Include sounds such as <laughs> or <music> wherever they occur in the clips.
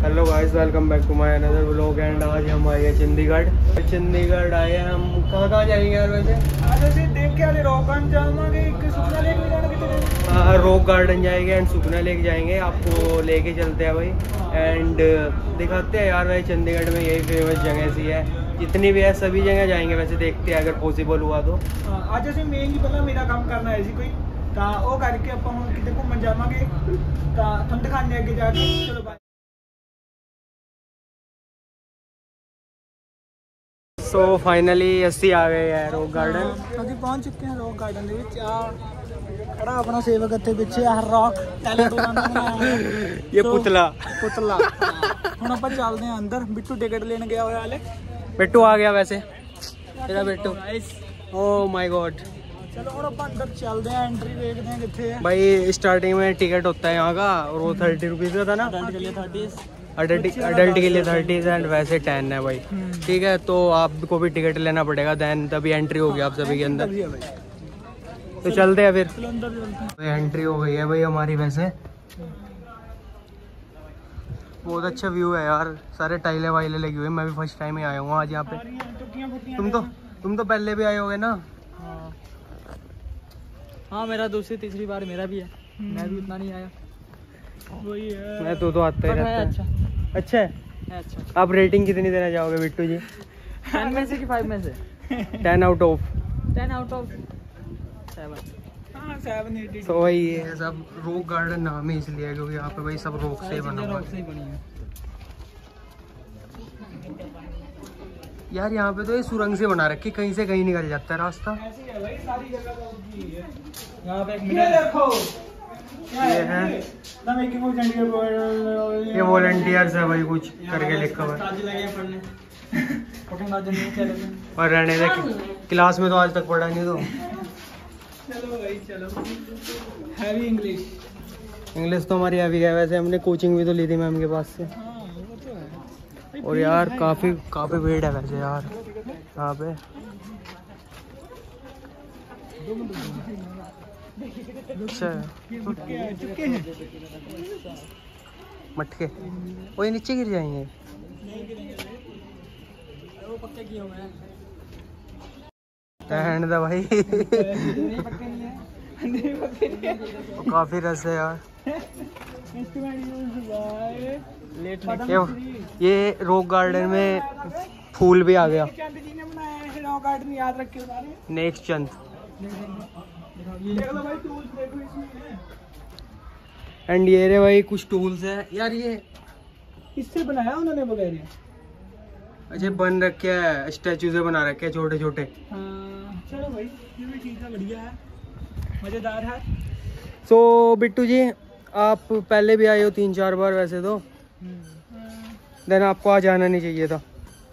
hello guys welcome back to my another vlog and आज हम आए हैं चंडीगढ़ चंडीगढ़ आए हैं हम कहाँ कहाँ जाएंगे यार वैसे ਅੱਜ ਅਸੀਂ ਦੇਖ ਕੇ ਆਲੇ ਰੋਕਨ ਜਾਵਾਂਗੇ ਇੱਕ ਸੁਖਨਾ ਲੇਕ ਵੀ ਜਾਣਾ ਕਿਤੇ हाँ, रॉक गार्डन जाएंगे एंड सुखना लेक जाएंगे आपको लेके चलते हैं भाई एंड दिखाते हैं यार भाई चंडीगढ़ में यही फेमस जगह सी है जितनी भी है सभी जगह जाएंगे वैसे देखते हैं अगर पॉसिबल हुआ तो ਹਾਂ, ਅੱਜ ਅਸੀਂ ਮੇਨਲੀ ਪਹਿਲਾਂ ਮੇਰਾ ਕੰਮ ਕਰਨ ਆਏ ਸੀ ਕੋਈ ਤਾਂ ਉਹ ਕਰਕੇ ਆਪਾਂ ਹੁਣ ਕਿਤੇ ਘੁੰਮਣ ਜਾਵਾਂਗੇ ਤਾਂ ਤੁਹਾਨੂੰ ਦਿਖਾਣੇ ਅੱਗੇ ਜਾ ਕੇ ਚਲੋ ਸੋ ਫਾਈਨਲੀ ਅਸੀਂ ਆ ਗਏ ਆ ਰੌਕ ਗਾਰਡਨ ਅਸੀਂ ਪਹੁੰਚ ਚੁੱਕੇ ਹਾਂ ਰੌਕ ਗਾਰਡਨ ਦੇ ਵਿੱਚ ਆ खड़ा अपना सेवक ਇੱਥੇ ਪਿੱਛੇ ਆ ਰੌਕ ਟੈਲੈਂਟ ਉਹਨਾਂ ਦਾ ਇਹ ਪੁਤਲਾ ਪੁਤਲਾ ਹੁਣ ਆਪਾਂ ਚੱਲਦੇ ਆਂ ਅੰਦਰ ਬਿੱਟੂ ਟਿਕਟ ਲੈਣ ਗਿਆ ਹੋਇਆ ਹਲੇ ਬਿੱਟੂ ਆ ਗਿਆ ਵੈਸੇ ਤੇਰਾ ਬਿੱਟੂ ਓ ਮਾਈ ਗॉड चलो और अपन अंदर चलते हैं एंट्री देखते हैं कितने है भाई स्टार्टिंग में टिकट होता है यहाँ का और वो थर्टी रुपीज़ का था ना थर्टी अडल्ट के लिए थर्टी एंड वैसे टेन है भाई। ठीक है तो आपको भी टिकट लेना पड़ेगा देन तभी एंट्री होगी आप सभी के अंदर। तो चलते हैं फिर। हैं। तो एंट्री हो गई है भाई हमारी वैसे। बहुत अच्छा व्यू है यार सारे टाइले वाइले लगी हुई है। मैं भी फ़र्स्ट टाइम ही आया हूँ आज यहाँ पे। तुम तो तुम तो पहले भी आए होगे ना? हाँ। हाँ मेरा दूसरी तीसरी बार मेरा भी है। मैं भी उतना नहीं आया। है मैं तो तो आता ही रहता अच्छा। अच्छा। है अच्छा। आप रेटिंग कितनी देना चाहोगे बिट्टू जी? टेन में से कि फाइव में से? Ten out of ten out of seven हाँ तो वही है। सब रॉक गार्डन नाम ही इसलिए है क्योंकि यहाँ पे भाई सब रॉक से ही बना हुआ है यार यहाँ पे तो ये सुरंग से बना रखी कहीं से कहीं निकल जाता है रास्ता। ऐसी है भाई सारी जगह तो यहाँ पे एक ये देखो। ये है। ये वॉलंटियर्स है भाई कुछ करके लिखा हुआ है। हैं और रहने दे क्लास में तो आज तक पढ़ा नहीं तो। चलो भाई चलो। हैवी इंग्लिश इंग्लिश तो हमारी अभी है वैसे हमने कोचिंग भी तो ली थी मैम के पास से। हाँ तो है। और यार काफ़ी काफ़ी भीड़ है वैसे यार यहाँ पे। अच्छा। चुके हैं। मटके। वही नीचे गिर जाएँगे। वो भाई। काफ़ी रस है यार। ये ये रॉक गार्डन में फूल भी आ गया। नेक्स्ट चंद। है। एंड ये रे भाई कुछ टूल्स है। यार ये इससे बनाया उन्होंने वगैरह अच्छा बन रखे है स्टैचू से बना रखे हैं छोटे छोटे। हाँ चलो भाई ये भी ठीक है बढ़िया है। मज़ेदार है। सो बिट्टू जी आप पहले भी आए हो तीन चार बार वैसे तो। देन आपको आज आना नहीं चाहिए था।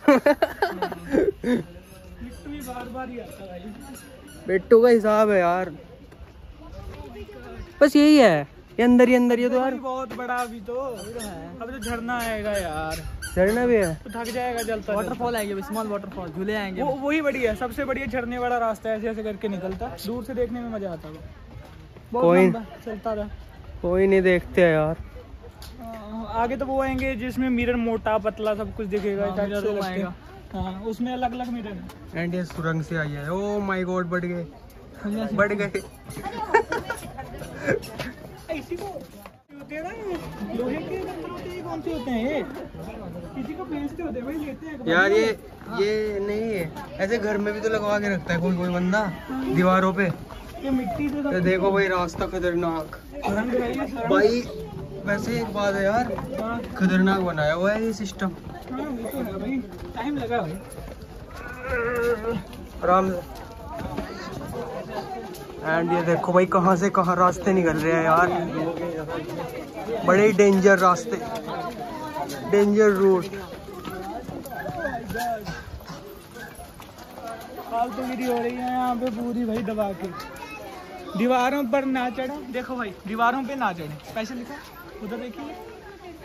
मिट्टू भी बार बार ही आता है। भाई बिट्टू का हिसाब है यार। बस यही है ये अंदर ही अंदर ये तो यार। बहुत बड़ा अभी तो। अब तो झरना आएगा यार। झरना भी है। तो थक जाएगा जलता वाटरफॉल आएँगे स्मॉल वाटरफॉल झूले आएँगे। वो वही बढ़िया है सबसे बढ़िया झरने वाला रास्ता है ऐसे ऐसे करके निकलता दूर से देखने में मज़ा आता है। कोई- चलता रहा। कोई नहीं देखते हैं यार। हाँ, आगे तो वो आएँगे जिसमें मिरर मोटा पतला सब कुछ दिखेगा हाँ, उसमें अलग अलग मिरर है। एंड ये सुरंग से आई है। ओ माय गॉड बढ़ गए। बढ़ गए। इसी को होते हैं ना लोहे के होते हैं कौन से होते हैं ये? किसी को बेचते होते हैं भाई लेते हैं। यार ये ये नहीं है। ऐसे घर में भी तो लगवा के रखता है कोई कोई बंदा दीवारों पे। ये मिट्टी से तो देखो भाई रास्ता खतरनाक। भाई वैसे एक बात है यार हाँ। खतरनाक बनाया हुआ है ये सिस्टम टाइम लगा भाई। आराम से। एंड ये देखो भाई कहाँ से कहाँ रास्ते निकल रहे हैं यार। बड़े ही डेंजर रास्ते। डेंजर रूट फालतूगिरी हो रही है यहाँ पे पूरी भाई दबा के। दीवारों पर ना चढ़े। देखो भाई दीवारों पे ना चढ़े। स्पेशल लिखा उधर देखिए।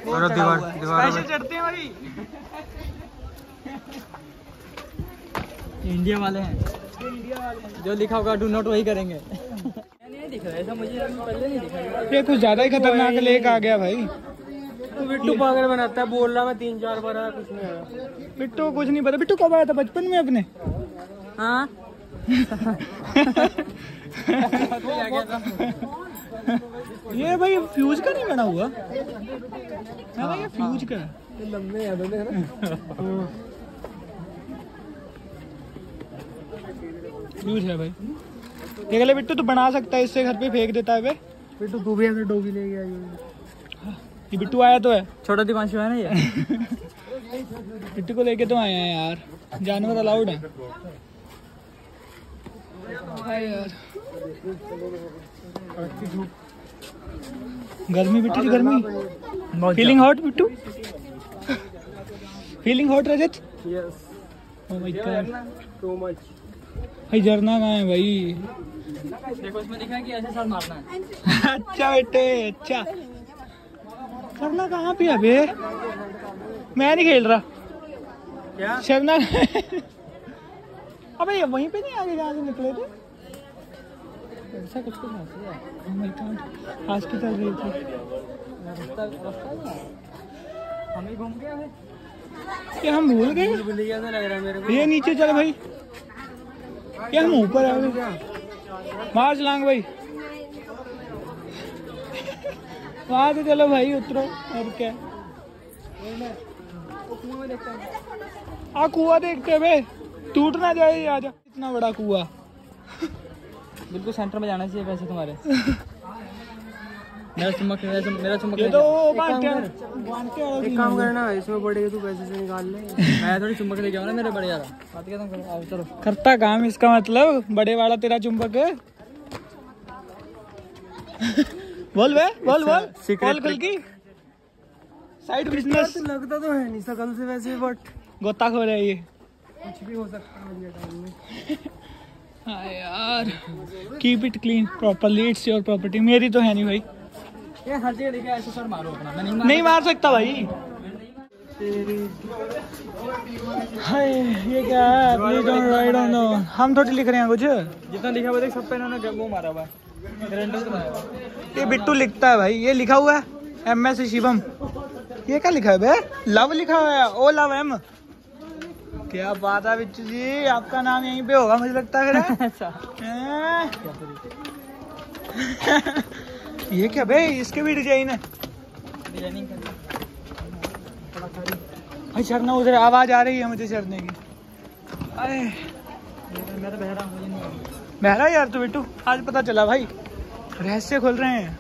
और दीवार- है। दीवारों स्पेशल चढ़ते हैं भाई। इंडिया वाले हैं। इंडिया वाले जो लिखा होगा डू नॉट वही करेंगे। नहीं दिख रहा ऐसा मुझे पहले नहीं दिखा ये कुछ ज़्यादा ही खतरनाक लेक आ गया भाई। बिट्टू पागल बनाता है बोल रहा मैं तीन चार बार आया कुछ नहीं आया बिट्टू कुछ नहीं पता। बिट्टू कब आया था? बचपन में अपने? हाँ। <laughs> <laughs> ये भाई फ्यूज का नहीं बना हुआ? है भाई ये फ्यूज का है। लंबे यादों में फ्यूज है भाई। देख ले बिट्टू तू बना सकता है इससे घर पे फेंक देता है बे। बिट्टू तू भी ऐसे डोगी लेके आई ये बिट्टू आया तो है। छोटा दिपांशु है ना ये। <laughs> बिट्टू को लेके तो आए हैं यार। जानवर अलाउड है। हाय यार। गर्मी बिट्टू जी गर्मी। Feeling hot Bittu? Feeling hot Rajat? Yes oh my god too much भाई झरना कहाँ है भाई? देखो इसमें लिखा है कि ऐसे साल मारना है। अच्छा बेटे अच्छा। झरना कहाँ पे है बे मैं नहीं खेल रहा। क्या? झरना अबे ये वहीं पे नहीं आगे जहाँ से निकले थे? ऐसा कुछ कुछ नहीं है की चल थी? रास्ता रास्ता हम ही। घूम ये हम भूल गए? ये नीचे चल भाई। ये हम ऊपर आ गए। मार चलांग भाई। वहाँ से चलो भाई उतरो। और क्या? आ कुआ देखते बे टूट ना जाए आजा। इतना बड़ा कुआ। बिल्कुल सेंटर में जाना चाहिए वैसे तुम्हारे। मेरा चुमक मेरा चुमक मेरा चुमक ये तो बांटे एक काम करना इसमें पड़ेगा तू पैसे से निकाल ले। मैं थोड़ी चुम्बक लेके आऊँ ना मेरे बड़े यार। बात क्या तुम करो आओ चलो। करता काम इसका मतलब बड़े वाला तेरा चुंबक है। <laughs> बोल बे बोल बोल। बोल खुल की। साइड बिज़नेस लगता तो है नहीं सकल से वैसे बट गोता खो रहा है ये। कुछ भी हो सकता है आज टाइम में। हाँ यार। Keep it clean properly it's your property मेरी तो है नहीं भाई। ये हर जगह देखा ऐसे सर मारो अपना। मैं नहीं नहीं मार सकता भाई। हाय ये क्या है? Please don't ride on the हम थोड़ी लिख रहे हैं कुछ। जितना लिखा हुआ देख सब पे इन्होंने वो मारा है। से बनाया हुआ है। ये बिट्टू लिखता है भाई। ये लिखा हुआ है एम एस शिवम ये क्या लिखा है बे? लव लिखा हुआ है। ओ लव एम क्या बात है बिट्टू जी? आपका नाम यहीं पे होगा मुझे लगता है <laughs> अच्छा? ये क्या बे इसके भी डिज़ाइन है? डिज़ाइनिंग भाई उधर आवाज़ आ रही है मुझे झरने की। अरे। मैं तो बहरा यार तू बिट्टू आज पता चला भाई रहस्य खोल रहे हैं।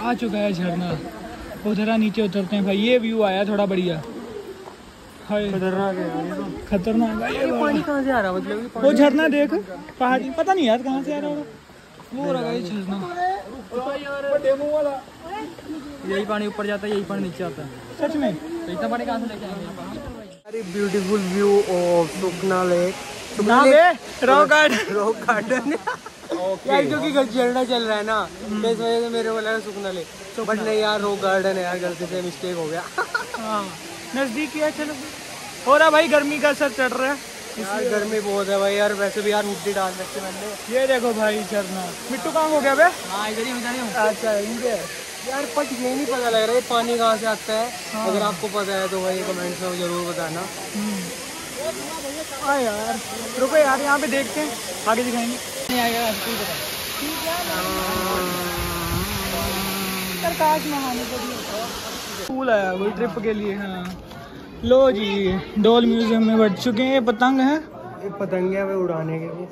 आ चुका है झरना उधर नीचे उतरते हैं भाई ये व्यू आया थोड़ा बढ़िया। खतरनाक है ये तो। खतरनाक भाई ये ये पानी कहाँ से आ रहा मतलब ये वो झरना देख पहाड़ी पता नहीं यार कहाँ से आ रहा होगा। वो रहा है झरना। यही पानी ऊपर जाता है यही पानी नीचे आता है। सच में? तो इतना पानी कहाँ से लेके आएँगे? Very beautiful view of Sukhna lake ना बे रॉक गार्डन रॉक गार्डन यार क्योंकि झरना चल रहा है ना तो इस वजह से मेरे को लगा सुखना लेक बट नहीं यार रॉक गार्डन है यार गलती से मिस्टेक हो गया। हाँ। नज़दीक ही है चलो। हो रहा भाई गर्मी का असर चढ़ रहा है। यार गर्मी बहुत है भाई यार वैसे भी यार हुड्डी डाल रखी मैंने ये देखो भाई झरना। मिट्टू कहाँ हो गया बे? हाँ इधर ही इधर ही अच्छा इनके यार पट ये नहीं पता लग रहा है पानी कहाँ से आता है। हाँ। अगर आपको पता है तो भाई कमेंट्स में ज़रूर बताना। हाँ यार रुको यार यहाँ पे देखते हैं। आगे दिखाएँगे। नहीं आएगा प्रकाश नहाने के लिए स्कूल आया कोई ट्रिप के लिए हाँ। लो जी डोल म्यूज़ियम में बैठ चुके हैं ये पतंग है? ये पतंग है भाई उड़ाने के लिए।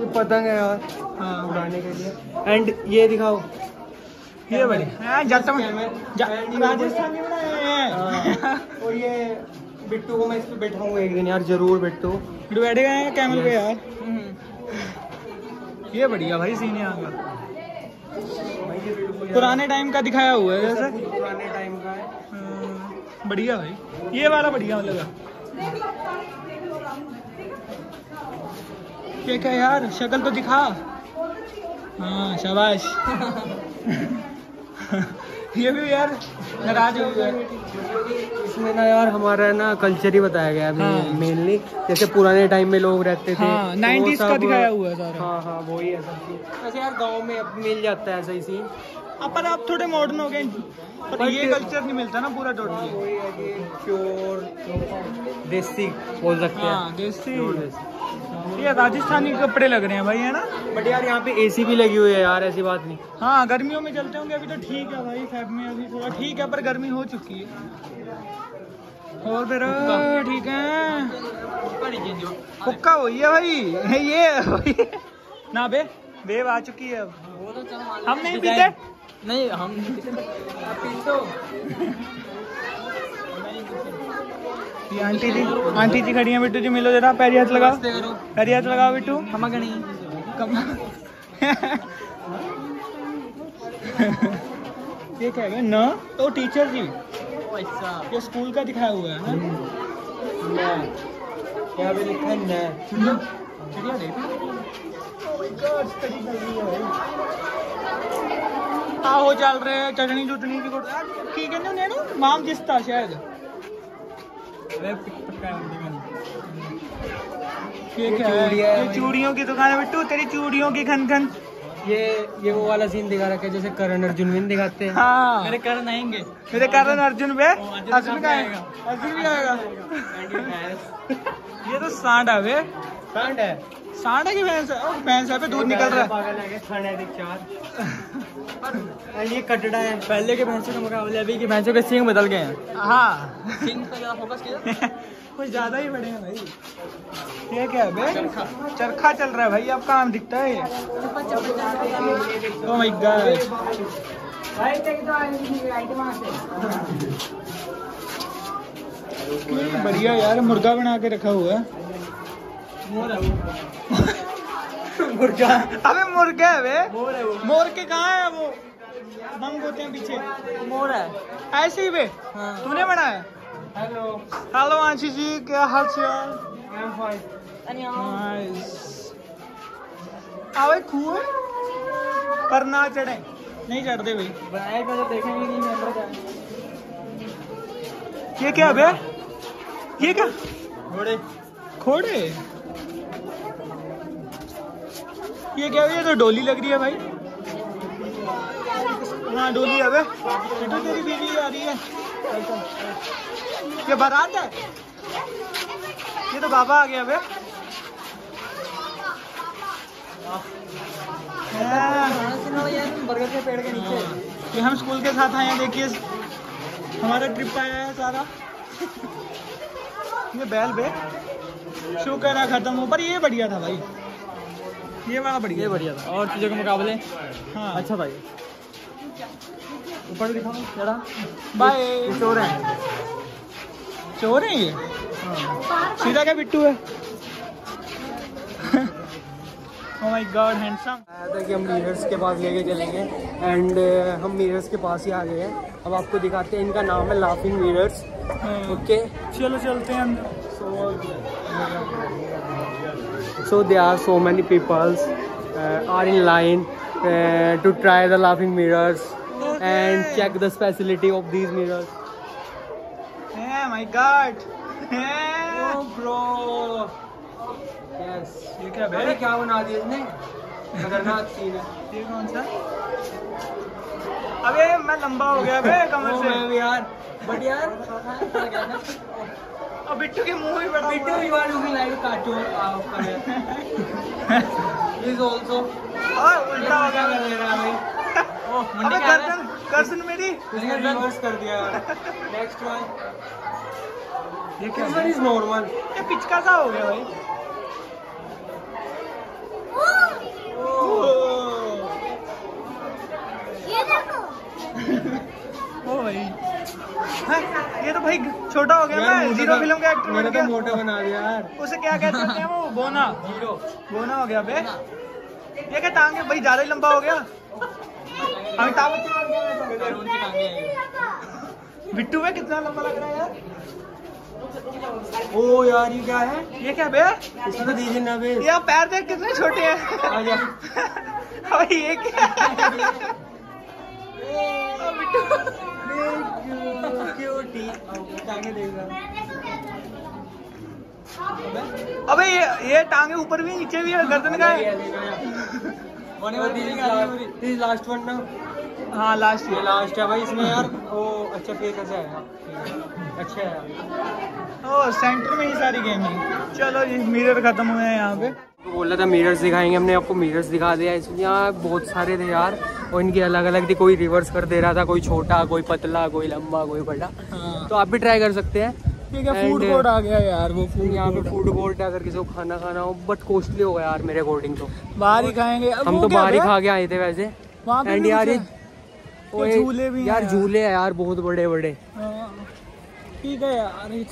ये पतंग है यार हाँ। उड़ाने के लिए। एंड ये दिखाओ। ये बड़ी हाँ जाता राजस्थान हैं। और ये बिट्टू को मैं इस पे बैठाऊँगा एक दिन यार ज़रूर बिट्टू। बिट्टू बैठे गए हैं कैमल पे यार। ये बढ़िया भाई सीन यहाँ का। पुराने टाइम का दिखाया हुआ है जैसे पुराने टाइम का है। हाँ, बढ़िया भाई। ये वाला बढ़िया लगा ये क्या यार? शक्ल तो दिखा। हाँ शाबाश। <laughs> ये भी यार नाराज़ हो गया। इसमें ना यार हमारा ना कल्चर ही बताया गया हाँ। है। मेनली जैसे पुराने टाइम में लोग रहते थे हाँ तो का दिखाया हुआ है सारा। हाँ हाँ वही है सब चीज़। वैसे यार गाँव में अब मिल जाता है ऐसा ही सीन अब पर आप थोड़े मॉडर्न हो गए पर But- ये कल्चर नहीं मिलता ना पूरा टोटली प्योर देसी बोल सकते हैं। हाँ देसी। Pure ये राजस्थानी कपड़े लग रहे हैं भाई है ना? बट यार यहाँ पे एसी भी लगी हुई है यार ऐसी बात नहीं। हाँ गर्मियों में चलते होंगे अभी तो ठीक है भाई फेब में अभी थोड़ा ठीक है पर गर्मी हो चुकी है। और फिर ठीक है। हुक्का वही है भाई <laughs> ये है। ना बे बेब आ चुकी है अब। हम नहीं पीते? नहीं हम आंटी जी आंटी जी खड़ी हैं बिट्टू जी मिलो जरा पैरी हाथ लगाओ। पैरी हाथ लगाओ बिट्टू। हम गणी कम। ये क्या है न? तो टीचर जी। ये स्कूल का दिखाया हुआ है ना? यहाँ पे लिखा है न। चिड़िया देख। ਆਹੋ ਚੱਲ ਰਿਹਾ ਚਟਣੀ ਚੁਟਣੀ ਦੀ ਕੋਟ ਕੀ ਕਹਿੰਦੇ ਹੁੰਦੇ ਇਹਨੂੰ ਮਾਮ ਜਿਸਤਾ ਸ਼ਾਇਦ ये क्या है चूड़ियाँ हैं ये भाई। चूड़ियों की दुकान है बिट्टू तेरी चूड़ियों की खन खन ये ये वो वाला सीन दिखा रखा है जैसे करण अर्जुन विन दिखाते हैं हाँ मेरे करण आएंगे मेरे कारण अर्जुन बे अर्जुन अर्जुन का आएगा। आएगा अर्जुन भी आएगा ये तो सांड है बे सांड है कि भैंस? है भैंस है बे दूध निकल रहा है। है ये कटड़ा है। पहले के भैंसों के मुकाबले अभी की भैंसों के सींग बदल गए हैं। हाँ। सींग पे ज़्यादा फोकस किया। <laughs> कुछ ज़्यादा ही बड़े हैं भाई। ये क्या है चरखा चल रहा है भाई अब काम दिखता है ओ माय गॉड बढ़िया यार मुर्गा बना के रखा हुआ है। मुर्गा। अबे मुर्गा है बे। मोर है वो। मोर के कहाँ है वो? बंग होते हैं पीछे। मोर है। ऐसे ही बे। हाँ। तूने बनाया हेलो। हेलो आंशी जी क्या हाल चाल? आई एम फाइन नाइस आवे कुएँ पर ना चढ़े। नहीं चढ़ते भाई बनाए तो देखेंगे नहीं मेंबर का ये क्या बे? ये क्या? घोड़े। खोड़े ये क्या है ये तो डोली लग रही है भाई। हाँ डोली है। ये तो तेरी बीवी आ रही है। ये बारात है? ये तो बाबा आ गया के पेड़ के नीचे ये हम स्कूल के साथ आए हैं, देखिए। हमारा ट्रिप आया है सारा। ये बैल बे। शुक्र है, खत्म हो। पर ये बढ़िया था भाई। ये वाला बढ़िया ये बढ़िया था। और चीज़ों के मुकाबले? हाँ। अच्छा ये ऊपर दिखाओ जरा। बाय। चोर है। चोर है ये? हाँ। सीधा क्या बिट्टू है? ओ माय गॉड हैंडसम आया था कि हम मिरर्स के पास लेके चलेंगे। एंड हम मिरर्स के पास ही आ गए हैं। अब आपको दिखाते हैं इनका नाम है लाफिंग मिरर्स ओके चलो चलते हैं अंदर। so there are so many peoples uh, are in line uh, to try the laughing mirrors and Okay. check the speciality of these mirrors है my god oh bro yes ये क्या अरे बे क्या बना दिया इसने खतरनाक सीन है ये कौन सा अबे मैं लंबा हो गया बे <laughs> कमर Oh, से मैं भी यार बट यार <laughs> और बिट्टू के मुँह भी बड़ा you are looking like a cartoon uh, is और उल्टा हो गया। कर ले रहा है भाई? अबे गर्दन गर्दन मेरी। उसने रिवर्स कर दिया। नेक्स्ट वन ये वन इज़ नॉर्मल ये पिचका सा हो गया भाई। ओ <laughs> भाई। हैं? ये तो भाई छोटा हो गया मैं ज़ीरो फ़िल्म का एक्टर बन मैंने तो गया। मोटा बना दिया यार। उसे क्या कहते हैं वो? <laughs> बोना। ज़ीरो बोना हो गया बे। ये क्या टांगे? भाई ज़्यादा ही लंबा हो गया। अमिताभ बच्चन। बिट्टू में कितना लंबा लग रहा है यार? ओ यार ये क्या है? ये क्या बे? इसको तो दीजिए ना बे ये पैर देख कितने छोटे हैं। <laughs> अबे ये क्या? <laughs> ओ बिट्टू। अबे ये ये टांगे ऊपर भी नीचे भी है गर्दन का है लास्ट वन ना हाँ लास्ट ये लास्ट है भाई इसमें यार वो अच्छा फिर कैसा है अच्छा है ओ सेंटर में ही सारी गेमिंग चलो जी मिरर खत्म हुए हैं यहाँ पे तो बोला था मिरर्स दिखाएँगे हमने आपको मिरर्स दिखा दिया इसमें यहाँ बहुत सारे थे यार और इनकी अलग अलग थी कोई रिवर्स कर दे रहा था कोई छोटा कोई पतला कोई लंबा कोई बड़ा। हाँ। तो आप भी ट्राई कर सकते हैं। ठीक है फ़ूड कोर्ट आ गया यार वो फ़ूड यहाँ पे फ़ूड कोर्ट है अगर किसी को खाना खाना हो बट कॉस्टली होगा यार मेरे अकॉर्डिंग तो। बाहर ही खाएँगे। हम तो बाहर ही खा के आए थे वैसे। एंड यार झूले भी यार। झूले है यार बहुत बड़े बड़े हाँ, ठीक है यार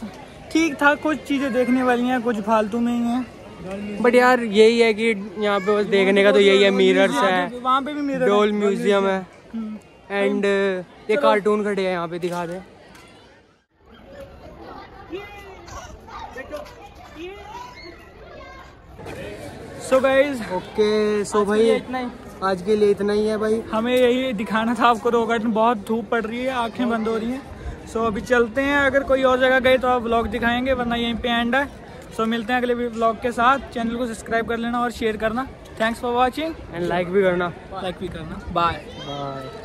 ठीक था कुछ चीज़ें देखने वाली हैं कुछ फालतू में ही हैं। बट यार यही है कि यहाँ पे बस देखने का तो यही है मिरर्स है। वहाँ पे भी मिरर डोल म्यूज़ियम है। हम्म। एंड ये कार्टून खड़े हैं यहाँ पे दिखा दे। सो गाइज़ ओके सो भाई इतना ही। आज के लिए इतना ही है भाई। हमें यही दिखाना था आपको रोगाट। बहुत धूप पड़ रही है आँखें बंद हो रही हैं। सो अभी चलते हैं अगर कोई और जगह गए तो आप ब्लॉग दिखाएँगे वरना यहीं पे एंड है। सो so, मिलते हैं अगले ब्लॉग के साथ. चैनल को सब्सक्राइब कर लेना और शेयर करना. Thanks for watching and like भी करना. लाइक भी करना. Bye bye